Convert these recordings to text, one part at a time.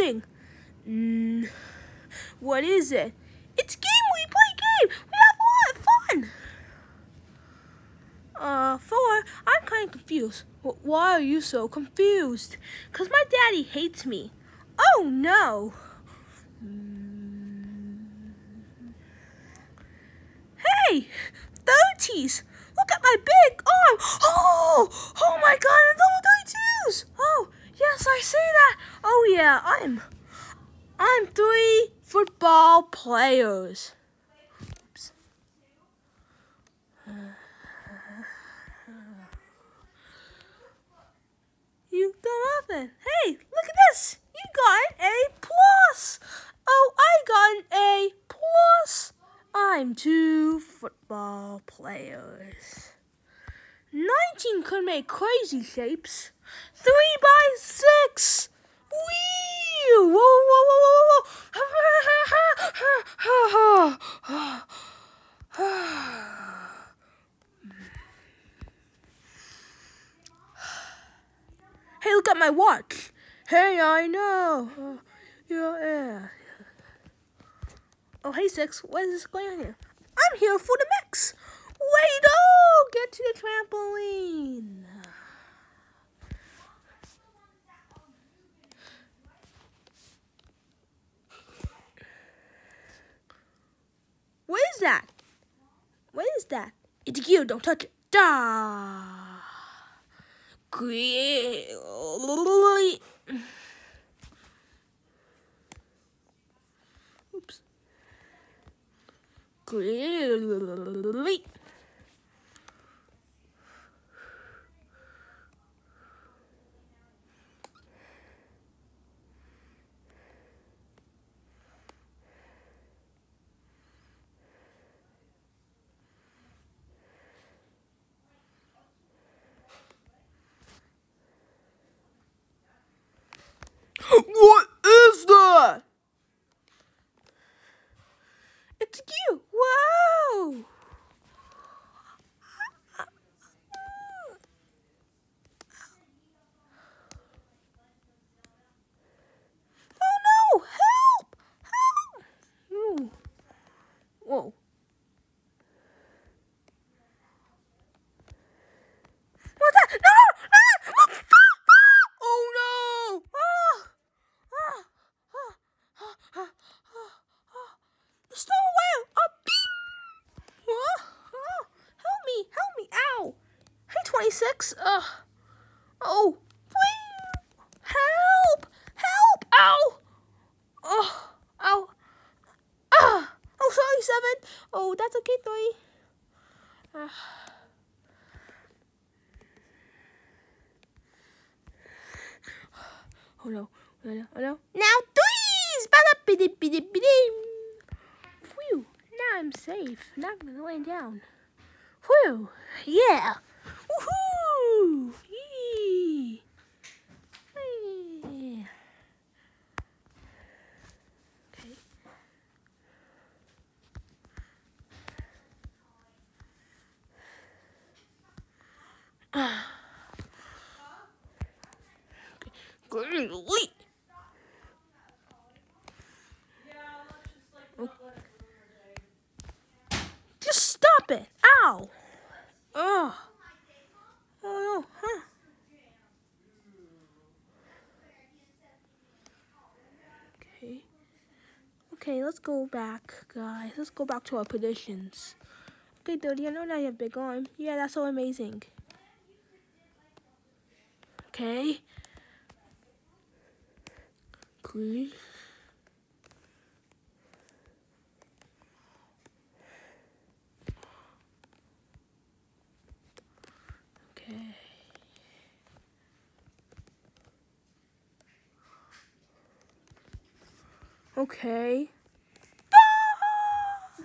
Mm, what is it? It's game. We play game. We have a lot of fun. Uh, four. I'm kind of confused. Why are you so confused? Cause my daddy hates me. Oh no. Hey, thirties. Look at my big arm. Oh, oh my God, and double 32s. Oh, yes, I see that. Oh yeah, I'm, I'm three football players. Oops. You don't have. Hey, look at this. You got an A plus. Oh, I got an A plus. I'm two football players. 19 could make crazy shapes. 3 by 6! Wee! Whoa, whoa, whoa, whoa, whoa! hey, look at my watch. Hey, I know. Yeah, yeah. Oh, hey, Six. What is going on here? I'm here for the mix. Wait, oh, get to the trampoline. What is that? What is that? It's you. Don't touch it. Da. Great. What is that? It's you. Whoa. Oh no! Help! Help! Ooh. Whoa. What's that? No, no, no, no! Oh no! Ah! Ah! Ah! Ah! Ah! Ah! Ah! Stay away! Ah! Beep! Ah! Ah! Help me! Help me! Ow! 26. Ugh. Oh. Help! Help! Ow! Oh. Ow. Ah! Oh, sorry, seven. Oh, that's okay, three. Ah. Oh no, oh no, oh no. Now! Ba-da-bidi-bidi-bidi. Phew, now I'm safe. Now I'm lay down. Whew, yeah. Woohoo! Okay. Great. Just stop it. Ow. Ugh. Oh, no. Huh. Okay. Okay, let's go back, guys. Let's go back to our positions. Okay, Dirty, I know now you have big arm. Yeah, that's so amazing. Okay. Okay. Okay. Da!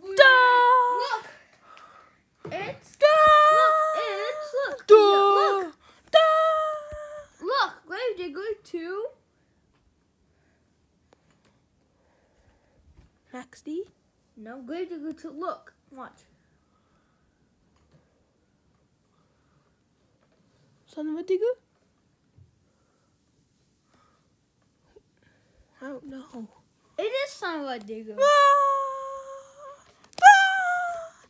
Look! It's Da! look, look. Da! Look, Da! look, Gravedigger two. Max D? No, Gravedigger two. Look, watch. Son-uva Digger? How? don't know. It is San Diego. Ah! Ah!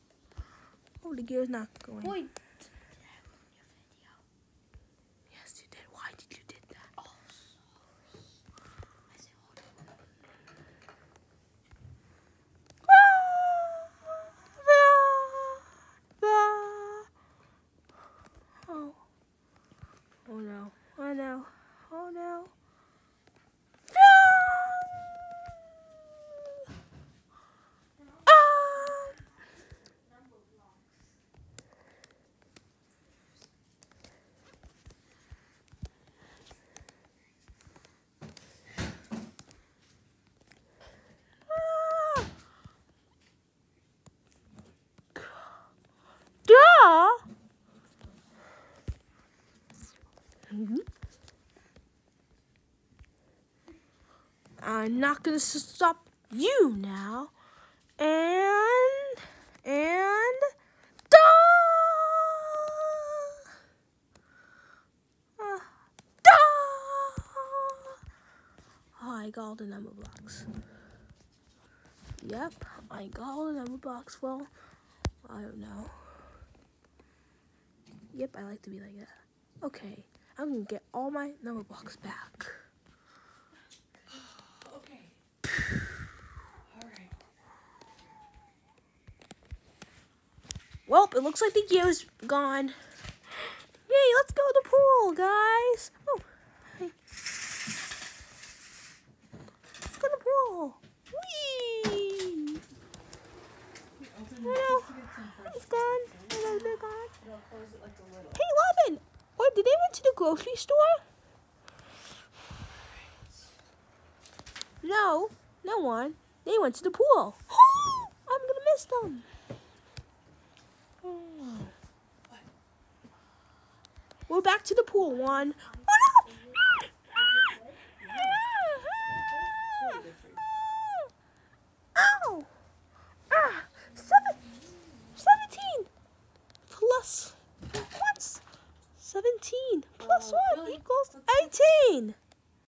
Oh, the gear's not going. Wait. Yes, you did. Why did you did that? Oh, Oh. Oh no. Oh no. Oh no. Ah! Ah! Duh! Mhm. I'm not gonna stop you now. And and duh! Uh, duh! Oh, I got all the Numberblocks. Yep, I got all the Numberblocks. Well, I don't know. Yep, I like to be like that. Okay, I'm gonna get all my Numberblocks back. Okay. All right. Well, it looks like the gear is gone. Yay, let's go to the pool, guys. Oh, hey. Let's go to the pool. Whee! To some fresh It's gone. Hello, they're. Hey, Lovin! Or did they went to the grocery store? No, no one. They went to the pool. I'm gonna miss them. We're back to the pool, one.